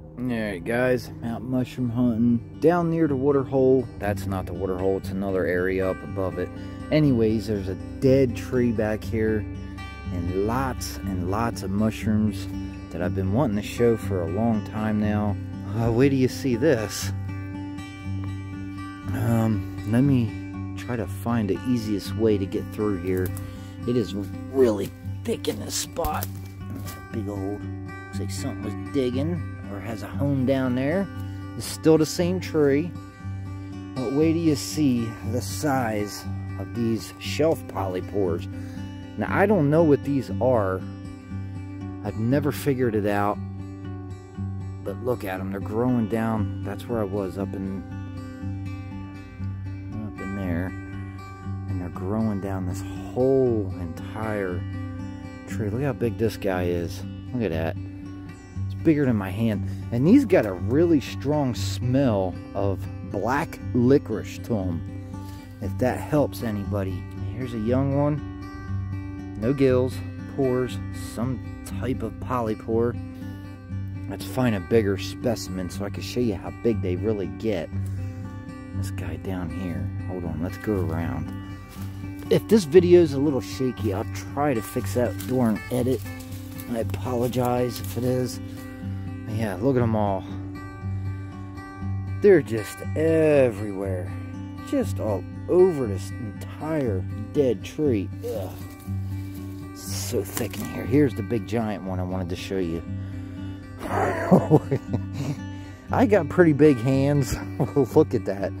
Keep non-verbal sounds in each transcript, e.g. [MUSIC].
Alright guys, out mushroom hunting down near the water hole. That's not the water hole, it's another area up above it. Anyways, there's a dead tree back here and lots and lots of mushrooms that I've been wanting to show for a long time now. Uh, wait till you see this. Um, let me try to find the easiest way to get through here. It is really thick in this spot. Big old, looks like something was digging or has a home down there. It's still the same tree. But wait till you see the size of these shelf polypores. Now, I don't know what these are. I've never figured it out. But look at them. They're growing down. That's where I was, up in, up in there. And they're growing down this whole entire tree. Look how big this guy is. Look at that bigger than my hand. And these got a really strong smell of black licorice to them. If that helps anybody. Here's a young one. No gills, pores, some type of polypore. Let's find a bigger specimen so I can show you how big they really get. This guy down here. Hold on, let's go around. If this video is a little shaky, I'll try to fix that during edit. I apologize if it is. Yeah, look at them all. They're just everywhere. Just all over this entire dead tree. Ugh. So thick in here. Here's the big giant one I wanted to show you. [LAUGHS] I got pretty big hands. [LAUGHS] look at that.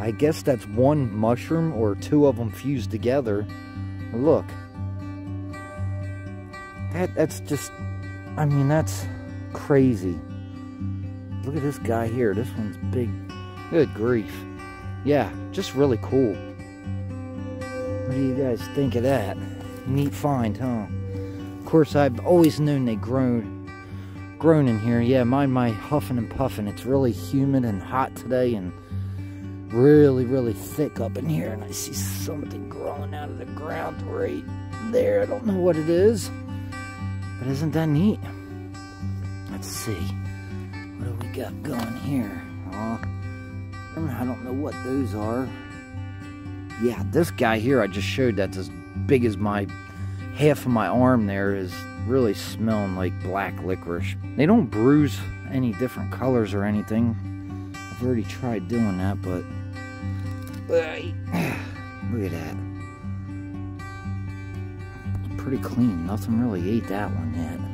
I guess that's one mushroom or two of them fused together. Look. That that's just I mean that's crazy. Look at this guy here. This one's big. Good grief. Yeah, just really cool. What do you guys think of that? Neat find, huh? Of course, I've always known they grown grown in here. Yeah, mind my huffing and puffing. It's really humid and hot today and really, really thick up in here. And I see something growing out of the ground right there. I don't know what it is, but isn't that neat? Let's see. What do we got going here? Oh, I don't know what those are. Yeah, this guy here I just showed that's as big as my half of my arm there is really smelling like black licorice. They don't bruise any different colors or anything. I've already tried doing that, but [SIGHS] look at that. Pretty clean. Nothing really ate that one yet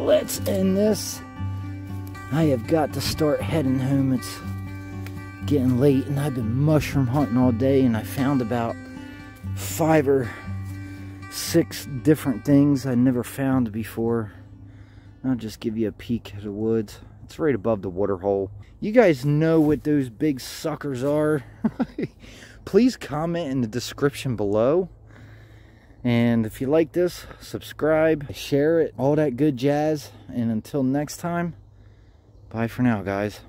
let's end this. I have got to start heading home. It's getting late and I've been mushroom hunting all day and I found about five or six different things I never found before. I'll just give you a peek at the woods. It's right above the water hole. You guys know what those big suckers are. [LAUGHS] Please comment in the description below. And if you like this, subscribe, share it, all that good jazz. And until next time, bye for now, guys.